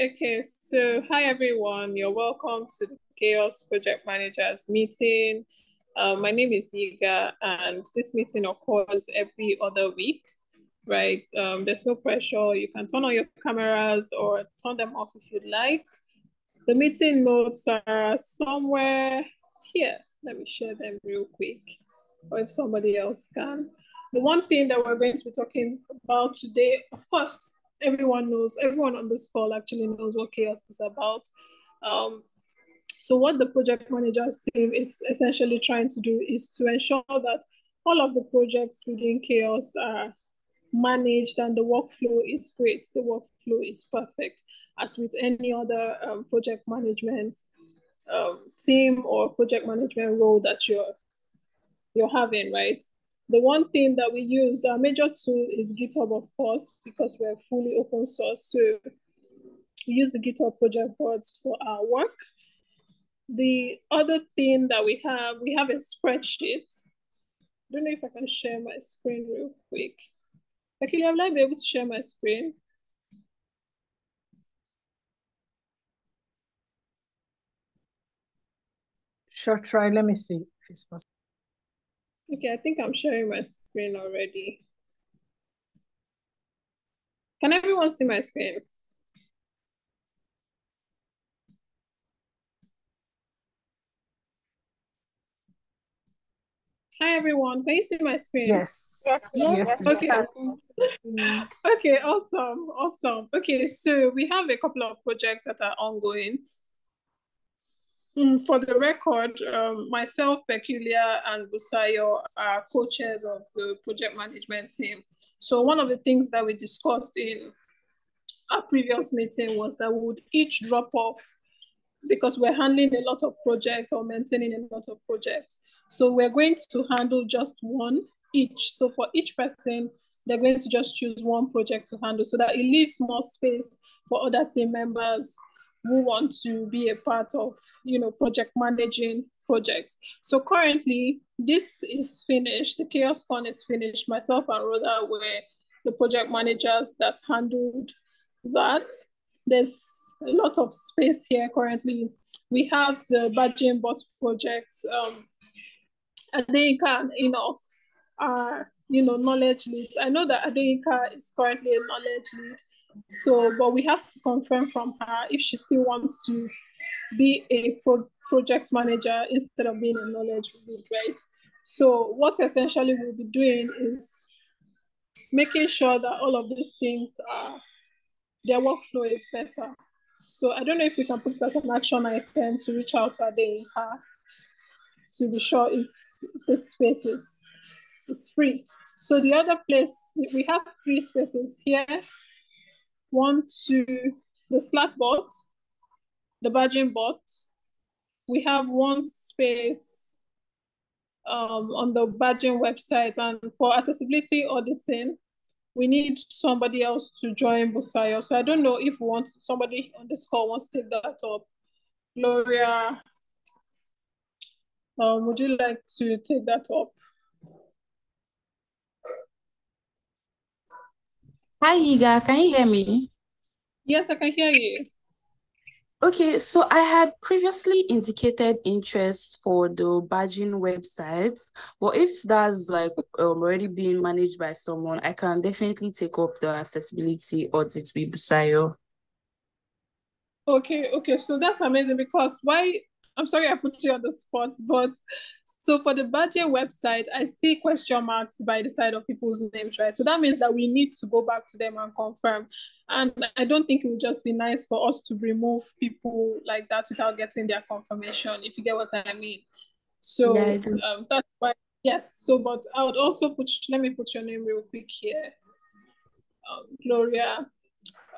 Okay, so hi everyone. You're welcome to the CHAOSS Project Managers meeting. Um, my name is Yiga, and this meeting occurs every other week, right? Um, there's no pressure. You can turn on your cameras or turn them off if you'd like. The meeting notes are somewhere here. Let me share them real quick, or if somebody else can. The one thing that we're going to be talking about today, of course, everyone knows, everyone on this call actually knows what CHAOSS is about. Um, so what the project managers team is essentially trying to do is to ensure that all of the projects within CHAOSS are managed and the workflow is great. The workflow is perfect as with any other um, project management um, team or project management role that you're you're having, right? The one thing that we use, our major tool is GitHub, of course, because we're fully open source. So we use the GitHub project boards for our work. The other thing that we have, we have a spreadsheet. I don't know if I can share my screen real quick. Actually, will I be able to share my screen? Sure, try. Let me see if it's possible. Okay, I think I'm sharing my screen already. Can everyone see my screen? Hi everyone, can you see my screen? Yes. Yes. yes. Okay. okay, awesome. Awesome. Okay, so we have a couple of projects that are ongoing. Mm, for the record, um, myself, Peculiar, and Busayo are co-chairs of the project management team. So one of the things that we discussed in our previous meeting was that we would each drop off because we're handling a lot of projects or maintaining a lot of projects. So we're going to handle just one each. So for each person, they're going to just choose one project to handle so that it leaves more space for other team members who want to be a part of, you know, project managing projects. So currently, this is finished. The CHAOSScon is finished. Myself and Rhoda were the project managers that handled that. There's a lot of space here currently. We have the Badging Bot project. Um, Adeyinka you know, are, you know, knowledge leads. I know that Adeyinka is currently a knowledge lead so, but we have to confirm from her if she still wants to be a pro project manager instead of being a knowledge lead, right? So, what essentially we'll be doing is making sure that all of these things are their workflow is better. So, I don't know if we can put that as an action item to reach out to Adeyinka to be sure if this space is, is free. So the other place, we have three spaces here one to the Slack bot, the badging bot. We have one space um, on the badging website and for accessibility auditing, we need somebody else to join Busayo. So I don't know if we want somebody on this call wants to take that up. Gloria, um, would you like to take that up? Hi, Yiga. Can you hear me? Yes, I can hear you. Okay, so I had previously indicated interest for the badging websites, but if that's like um, already being managed by someone, I can definitely take up the accessibility audit with Busayo. Okay, okay, so that's amazing because why I'm sorry I put you on the spot, but so for the badging website, I see question marks by the side of people's names, right? So that means that we need to go back to them and confirm. And I don't think it would just be nice for us to remove people like that without getting their confirmation, if you get what I mean. So yeah, um, that's why, yes. So, but I would also put, let me put your name real quick here. Um, Gloria.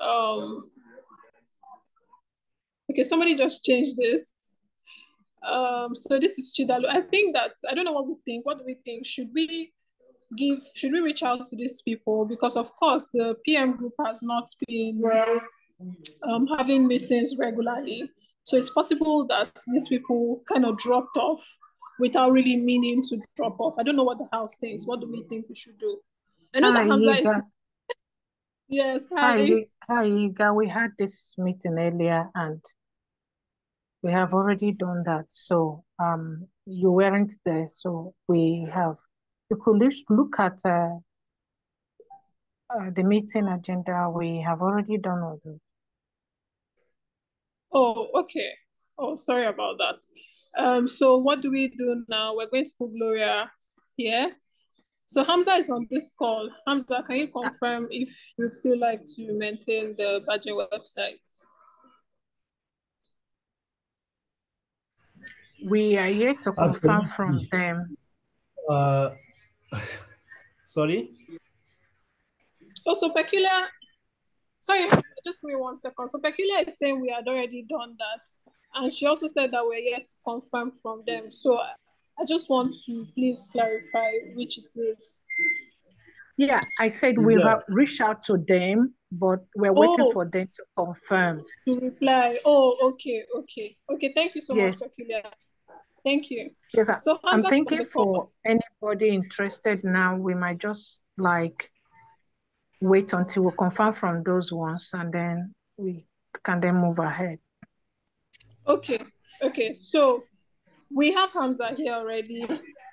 Um, okay, somebody just changed this. Um, so this is Chidalu. I think that I don't know what we think. What do we think? Should we give? Should we reach out to these people? Because of course the PM group has not been um, having meetings regularly. So it's possible that these people kind of dropped off without really meaning to drop off. I don't know what the house thinks. What do we think we should do? I know that Hamza is Yes, Hi, hi. hi, Iga. We had this meeting earlier and we have already done that. So um, you weren't there. So we have, you could look at uh, uh, the meeting agenda. We have already done all those. Oh, okay. Oh, sorry about that. Um, so what do we do now? We're going to put Gloria here. So Hamza is on this call. Hamza, can you confirm if you'd still like to maintain the badging website? We are here to confirm from them. Uh, sorry. Also, Peculiar, sorry, just give me one second. So Peculiar is saying we had already done that. And she also said that we're yet to confirm from them. So I just want to please clarify which it is. Yeah, I said we Yeah. have reached out to them, but we're waiting Oh. for them to confirm. To reply. Oh, okay, okay. Okay, thank you so Yes. much, Peculiar. Thank you. Yes, So I'm thinking for anybody interested now, we might just like wait until we confirm from those ones and then we can then move ahead. Okay, okay. So we have Hamza here already.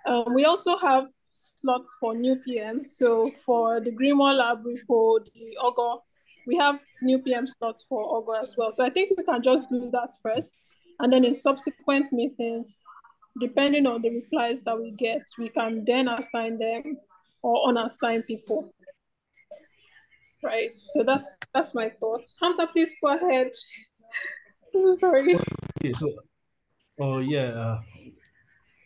Um, we also have slots for new PMs. So for the Grimoire Lab Repo, the Augur, we have new PM slots for Augur as well. So I think we can just do that first. And then in subsequent meetings, depending on the replies that we get, we can then assign them or unassign people. Right. So that's that's my thought. Hamza, please go ahead. This is sorry. Okay, so, oh yeah, uh,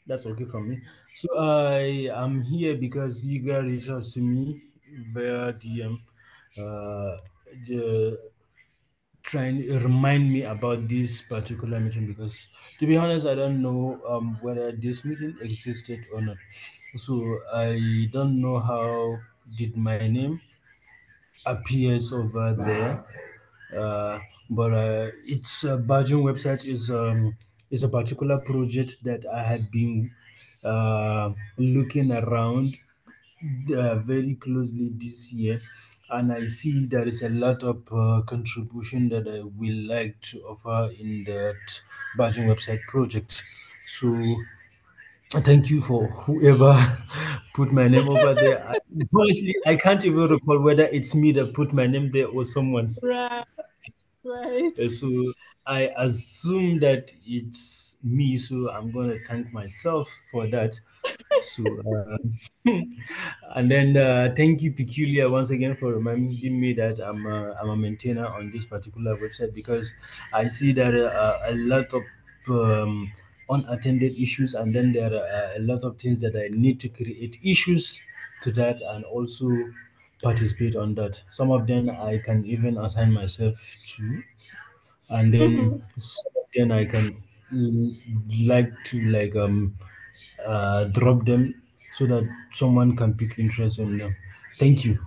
that's okay from me. So I am here because you guys reached out to me via DM, uh, the trying remind me about this particular meeting because to be honest, I don't know um whether this meeting existed or not. So I don't know how did my name appears over there. Uh, but uh, its uh, badging website is um, is a particular project that I had been uh, looking around uh, very closely this year, and I see there is a lot of uh, contribution that I will like to offer in that badging website project. So thank you for whoever put my name over there. I, honestly, I can't even recall whether it's me that put my name there or someone's. Right. Right. So I assume that it's me, so I'm gonna thank myself for that. So uh, and then uh, thank you, Peculiar, once again for reminding me that I'm a, I'm a maintainer on this particular website because I see that uh, a lot of um, unattended issues, and then there are a lot of things that I need to create issues to that and also participate on that. Some of them I can even assign myself to and then Mhm. s- then I can like to like um uh drop them so that someone can pick interest in them. Thank you.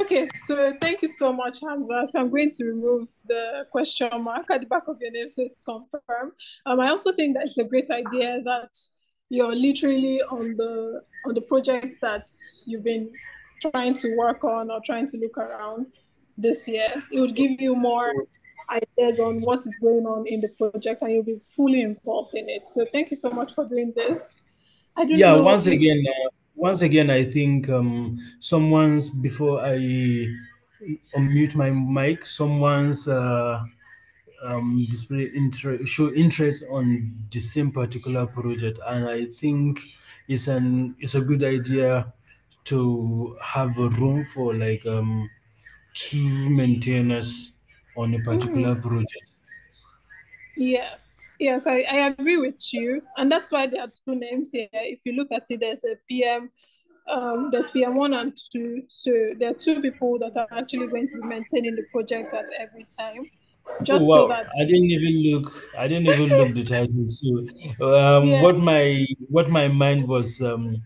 Okay, so thank you so much, Hamza. So I'm going to remove the question mark at the back of your name so it's confirmed. Um, I also think that it's a great idea that you're literally on the on the projects that you've been trying to work on or trying to look around this year. It would give you more ideas on what is going on in the project and you'll be fully involved in it. So thank you so much for doing this. I don't Yeah, once if- again, uh, once again, I think um, someone's before I unmute my mic, someone's uh, um, display interest, show interest on the same particular project, and I think it's an it's a good idea to have a room for like um, two maintainers on a particular project. Yes, yes, I, I agree with you. And that's why there are two names here. If you look at it, there's a PM, um, there's PM one and two. So there are two people that are actually going to be maintaining the project at every time. Just oh, so wow. that I didn't even look. I didn't even look the title. So, um, Yeah. what my what my mind was um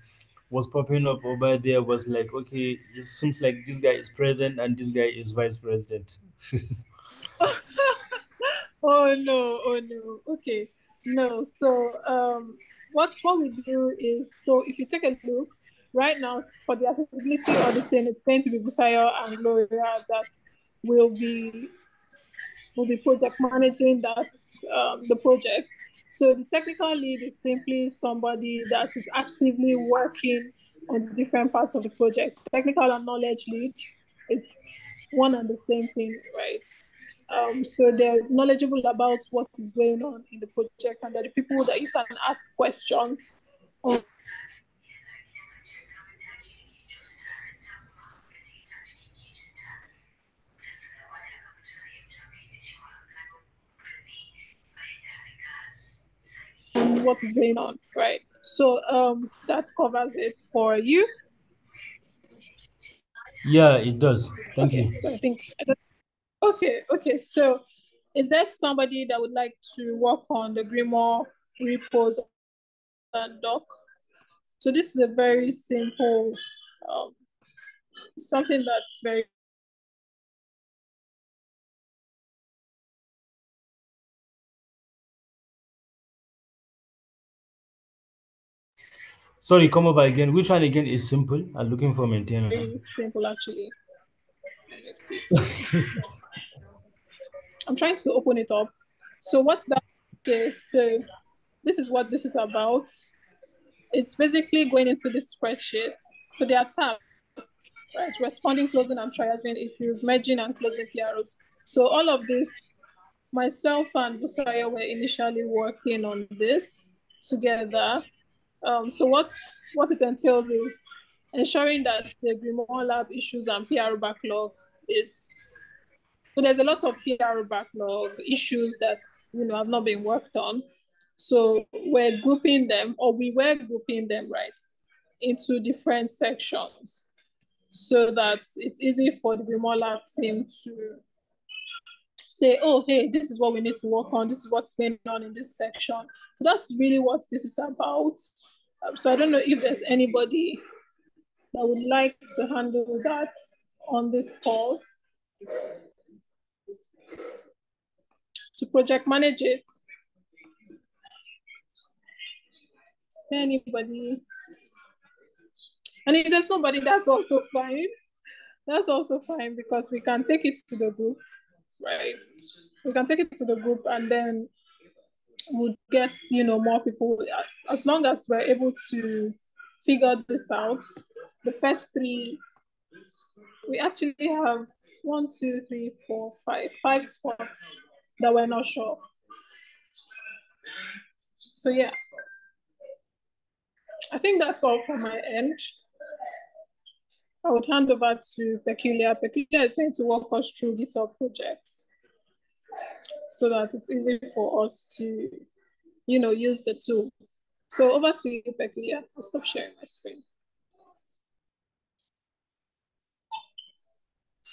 was popping up over there was like, okay, it seems like this guy is president and this guy is vice president. oh no, oh no. Okay. No. So um what what we do is so if you take a look, right now for the accessibility auditing, it's going to be Busayo and Gloria that will be will be project managing that um, the project. So the technical lead is simply somebody that is actively working on different parts of the project. Technical and knowledge lead, it's one and the same thing, right? Um, so they're knowledgeable about what is going on in the project, and they're the people that you can ask questions on what is going on, right? So um, that covers it for you. Yeah, it does. Thank okay, you. So I think okay, okay. So is there somebody that would like to work on the Grimoire repos and doc? So this is a very simple um, something that's very Sorry, come over again. Which one again is simple? I'm looking for maintainer. very simple actually. I'm trying to open it up. So what that okay, so this is what this is about. It's basically going into this spreadsheet. So there are tabs, right? Responding, closing, and triaging issues, merging and closing PRs. So all of this, myself and Busayo were initially working on this together. Um, so what what it entails is ensuring that the Grimoire Lab issues and PR backlog is so there's a lot of PR backlog issues that you know have not been worked on. So we're grouping them, or we were grouping them right into different sections, so that it's easy for the Lab team to say, oh, hey, this is what we need to work on. This is what's going on in this section. So that's really what this is about. Um, so I don't know if there's anybody that would like to handle that on this call to project manage it. Anybody? And if there's somebody, that's also fine. That's also fine because we can take it to the group, right? We can take it to the group and then we'll get, you know, more people. As long as we're able to figure this out, the first three, we actually have one, two, three, four, five, five spots that we're not sure. So yeah, I think that's all from my end. I would hand over to Peculiar. Peculiar is going to walk us through GitHub projects so that it's easy for us to, you know, use the tool. So over to you, Peculiar. I'll stop sharing my screen.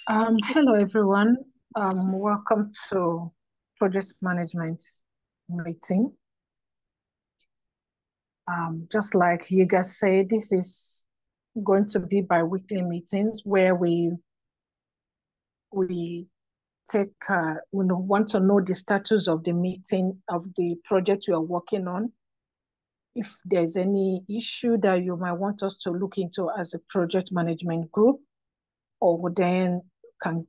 Um, hello, everyone. Um, welcome to project management meeting. Um, just like you guys said, this is going to be bi-weekly meetings where we we take uh, we want to know the status of the meeting of the project you are working on. If there's any issue that you might want us to look into as a project management group, or then can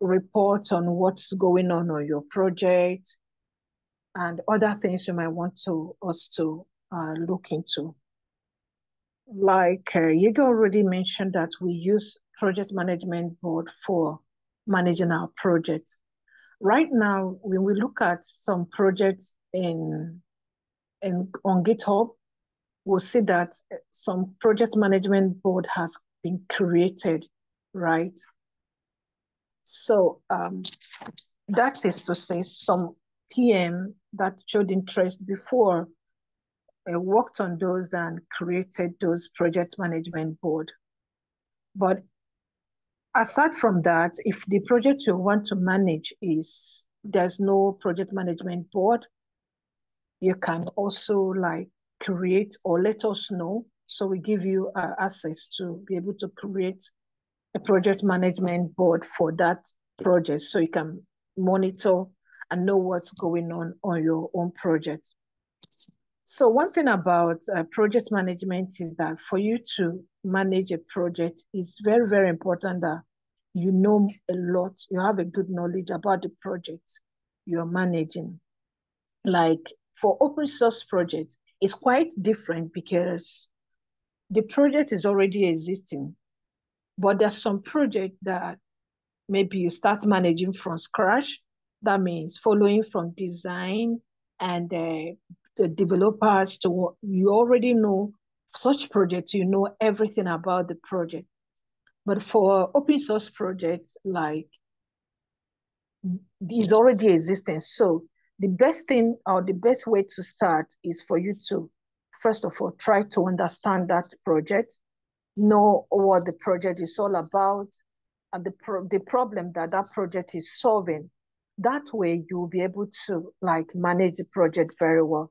report on what's going on on your project and other things you might want to us to uh, look into. Like uh, Yiga already mentioned that we use project management board for managing our projects. Right now, when we look at some projects in, in on GitHub, we'll see that some project management board has been created, right? So um, that is to say some PM that showed interest before uh, worked on those and created those project management board. But aside from that, if the project you want to manage is there's no project management board, you can also like create or let us know. So we give you uh, access to be able to create a project management board for that project so you can monitor and know what's going on on your own project. So one thing about uh, project management is that for you to manage a project, it's very, very important that you know a lot, you have a good knowledge about the project you're managing. Like for open source projects, it's quite different because the project is already existing, but there's some project that maybe you start managing from scratch. That means following from design and uh, the developers to what you already know such projects, you know everything about the project. But for open source projects, like is already existing. So the best thing or the best way to start is for you to, first of all, try to understand that project, know what the project is all about, and the, pro the problem that that project is solving. That way you will be able to like manage the project very well.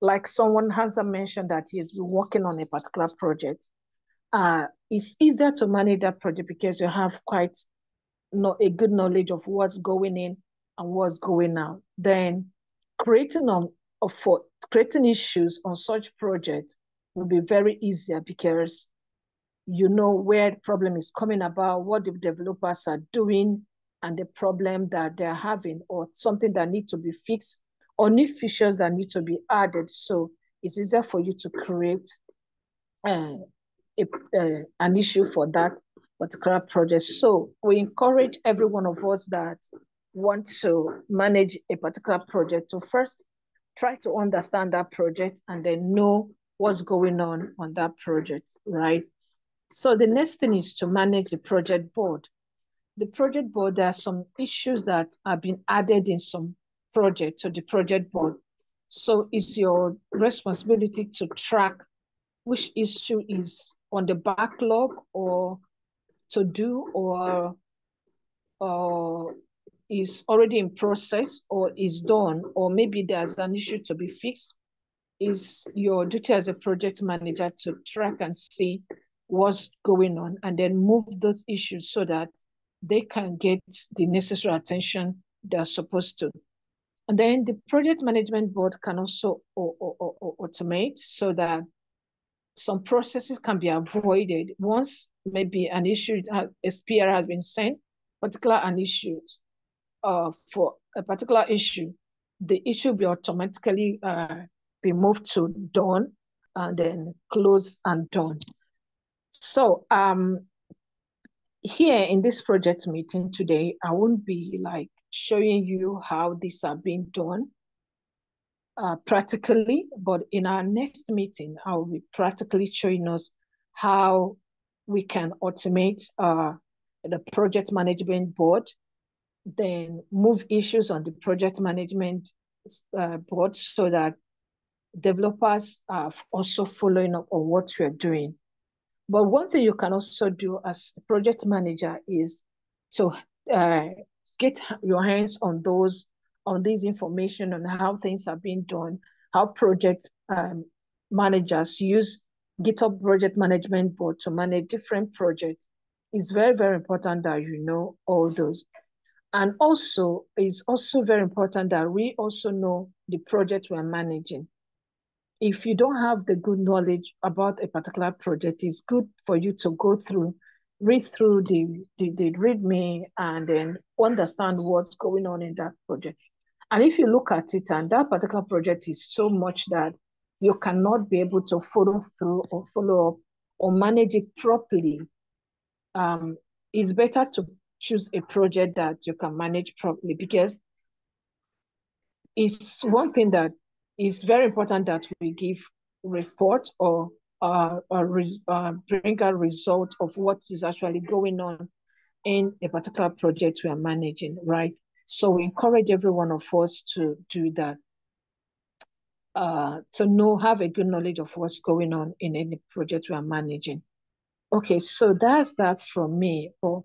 Like someone has mentioned that he's been working on a particular project. Uh, it's easier to manage that project because you have quite no, a good knowledge of what's going in and what's going out. Then creating on for creating issues on such projects will be very easier because you know where the problem is coming about, what the developers are doing, and the problem that they're having, or something that need to be fixed, or new features that need to be added. So it's easier for you to create uh, a, uh, an issue for that particular project. So we encourage every one of us that want to manage a particular project to first try to understand that project and then know what's going on on that project, right? So the next thing is to manage the project board. The project board, there are some issues that have been added in some projects to the project board. So it's your responsibility to track which issue is on the backlog or to do or or is already in process or is done or maybe there's an issue to be fixed is your duty as a project manager to track and see what's going on and then move those issues so that they can get the necessary attention they're supposed to. And then the project management board can also automate so that some processes can be avoided once maybe an issue, a SPR has been sent, particular an issue uh, for a particular issue, the issue will be automatically uh, be moved to done and then close and done. So um, here in this project meeting today, I won't be like showing you how these are being done uh, practically, but in our next meeting, I will be practically showing us how we can automate uh, the project management board, then move issues on the project management uh, board so that developers are also following up on what we are doing. But one thing you can also do as project manager is to uh, get your hands on those on this information on how things are being done, how project um, managers use GitHub project management board to manage different projects. It's very, very important that you know all those. And also, it's also very important that we also know the project we're managing. If you don't have the good knowledge about a particular project, it's good for you to go through, read through the, the, the README and then understand what's going on in that project. And if you look at it, and that particular project is so much that you cannot be able to follow through or follow up or manage it properly, um, it's better to choose a project that you can manage properly because it's one thing that is very important that we give report or uh, uh, bring a result of what is actually going on in a particular project we are managing, right? So we encourage every one of us to do that, uh, to know, have a good knowledge of what's going on in any project we are managing. Okay, so that's that from me. Or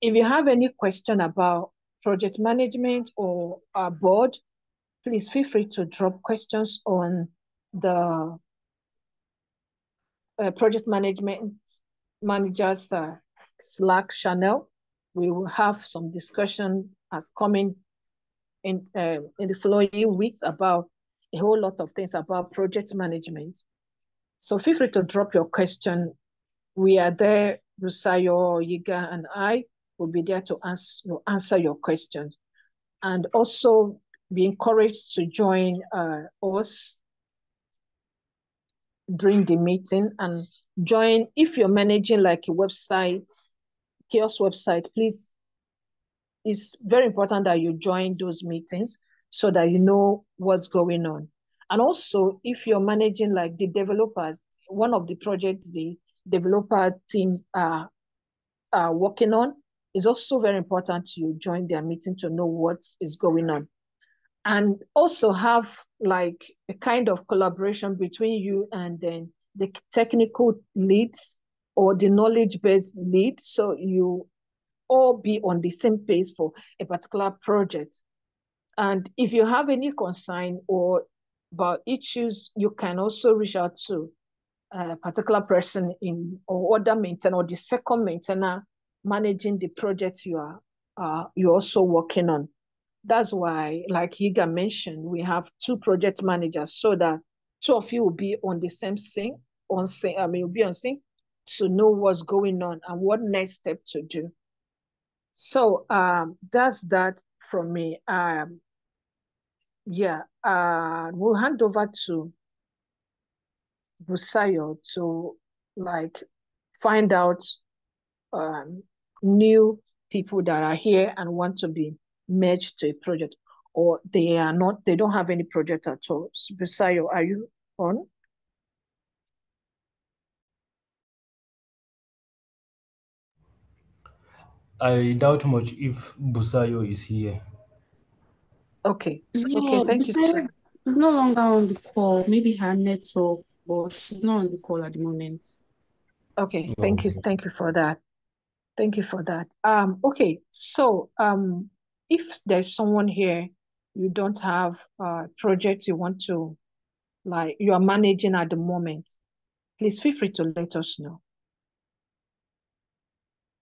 if you have any question about project management or our board, please feel free to drop questions on the uh, project management managers uh, Slack channel. We will have some discussion as coming in uh, in the following weeks about a whole lot of things about project management. So feel free to drop your question. We are there, Busayo, Yiga, and I will be there to answer, answer your questions. And also be encouraged to join uh, us during the meeting and join if you're managing like a website, CHAOSS website, please. It's very important that you join those meetings so that you know what's going on. And also, if you're managing like the developers, one of the projects the developer team are, are working on is also very important to you join their meeting to know what is going on. And also have like a kind of collaboration between you and then the technical leads or the knowledge-based lead. So you all be on the same page for a particular project. And if you have any concern or about issues, you can also reach out to a particular person in or other maintainer or the second maintainer managing the project you are uh, you're also working on. That's why, like Yiga mentioned, we have two project managers so that two of you will be on the same thing, on sync, I mean, you'll be on sync to know what's going on and what next step to do. So um, that's that from me. Um, yeah, uh, we'll hand over to Busayo to like find out um, new people that are here and want to be merged to a project or they are not, they don't have any project at all. Busayo, are you on? I doubt much if Busayo is here. Okay. Yeah, okay, thank you. Busayo sir. is no longer on the call. Maybe her network, but she's not on the call at the moment. Okay, thank you, thank you for that. Thank you for that. Um, okay, so um, if there's someone here, you don't have a project you want to, like, you are managing at the moment, please feel free to let us know.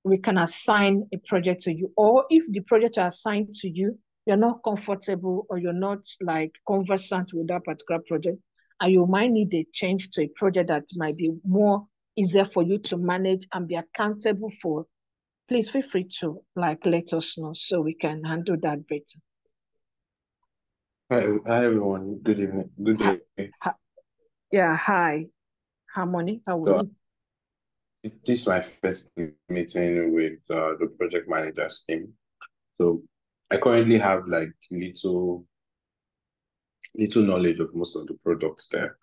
We can assign a project to you, or if the project are assigned to you, you're not comfortable or you're not like conversant with that particular project, and you might need a change to a project that might be more easier for you to manage and be accountable for, please feel free to like let us know so we can handle that better. Hi, hi everyone. Good evening. Good Hi. day. Yeah, hi, Harmony, how are So, you? This is my first meeting with uh, the project managers team. So I currently have like little little knowledge of most of the products there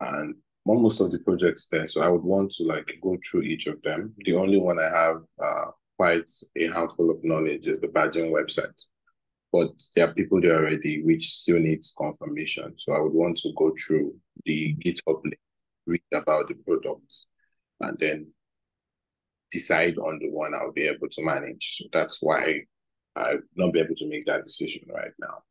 and mo- most of the projects there. So I would want to like go through each of them. The only one I have uh, quite a handful of knowledge is the badging website. But there are people there already which still needs confirmation. So I would want to go through the GitHub link, read about the products, and then decide on the one I'll be able to manage. So that's why I'll not be able to make that decision right now.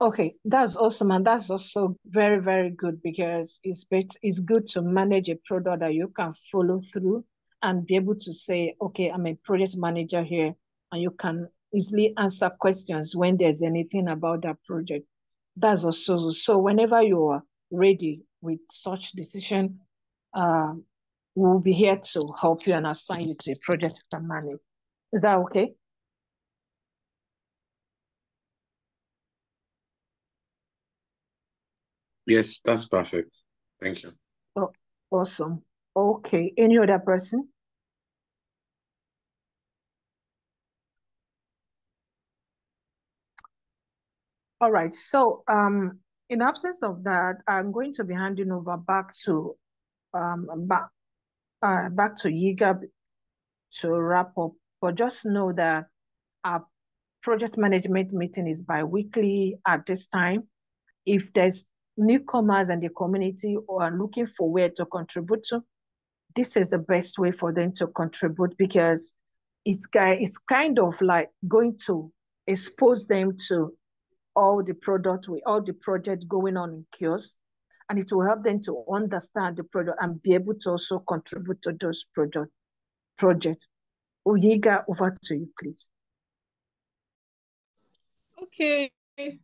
Okay, that's awesome, and that's also very, very good because it's it's good to manage a product that you can follow through and be able to say, okay, I'm a project manager here, and you can easily answer questions when there's anything about that project. That's also so whenever you are ready with such decision, uh, we'll be here to help you and assign you to a project to manage. Is that okay? Yes, that's perfect. Thank you. Oh, awesome. Okay, any other person? All right, so um, in absence of that, I'm going to be handing over back to um back uh back to Yiga to wrap up. But just know that our project management meeting is bi-weekly at this time. If there's newcomers and the community who are looking for where to contribute to, this is the best way for them to contribute because it's, it's kind of like going to expose them to all the product with all the project going on in CHAOSS and it will help them to understand the product and be able to also contribute to those project projects. Oyiga, over to you, please. Okay,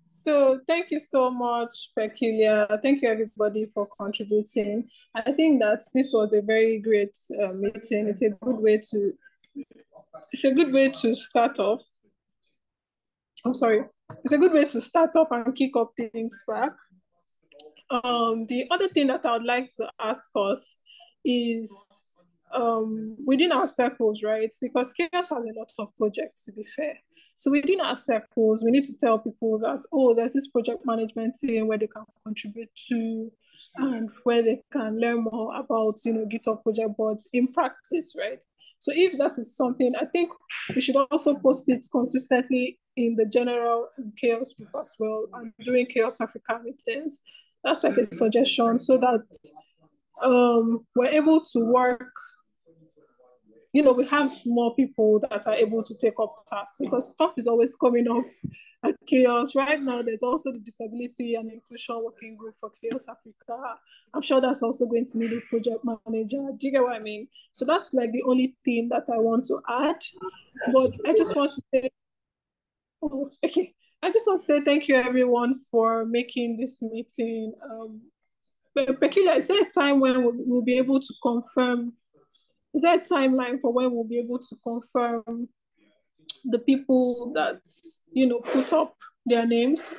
so thank you so much, Peculiar. Thank you everybody for contributing. I think that this was a very great uh, meeting. It's a good way to it's a good way to start off. I'm sorry. It's a good way to start off and kick up things back. Um, the other thing that I would like to ask us is um, within our circles, right? Because CHAOSS has a lot of projects, to be fair. So within our circles, we need to tell people that, oh, there's this project management team where they can contribute to and where they can learn more about, you know, GitHub project boards in practice, right? So if that is something, I think we should also post it consistently in the general CHAOSS group as well and during CHAOSS Africa meetings. That's like a suggestion so that um, we're able to work you know, we have more people that are able to take up tasks because stuff is always coming up at CHAOSS. Right now, there's also the Disability and Inclusion Working Group for CHAOSS Africa. I'm sure that's also going to need a project manager. Do you get what I mean? So that's like the only thing that I want to add. But I just want to say, oh, okay. I just want to say thank you everyone for making this meeting. Um, Peculiar, is there a time when we'll, we'll be able to confirm is there a timeline for when we'll be able to confirm the people that you know put up their names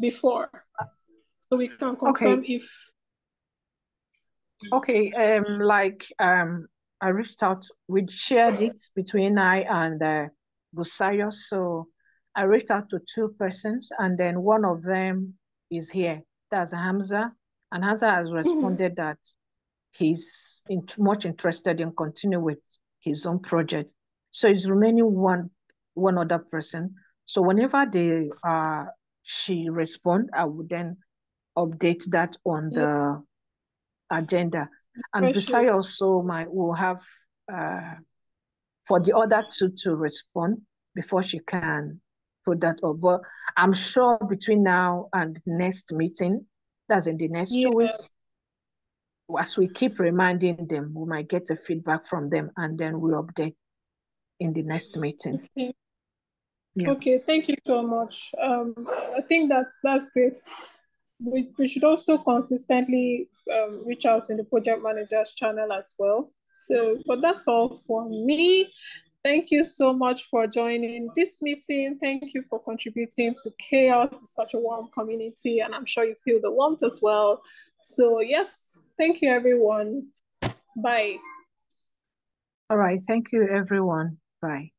before so we can confirm okay. if okay um like um i reached out we shared it between i and uh, Busayo so i reached out to two persons and then one of them is here that's hamza and hamza has mm-hmm. responded mm -hmm. that he's in, much interested in continue with his own project. So it's remaining one one other person. So whenever they uh she respond, I would then update that on the agenda. And besides also my will have uh for the other two to respond before she can put that up. But I'm sure between now and next meeting, that's in the next yeah. two weeks, as we keep reminding them, we might get a feedback from them and then we update in the next meeting. Okay. Yeah. Okay, thank you so much. Um, I think that's that's great. We, we should also consistently um, reach out in the project managers channel as well. So, but that's all for me. Thank you so much for joining this meeting. Thank you for contributing to CHAOSS. It's such a warm community, and I'm sure you feel the warmth as well. So yes, thank you everyone. Bye. All right. Thank you everyone. Bye.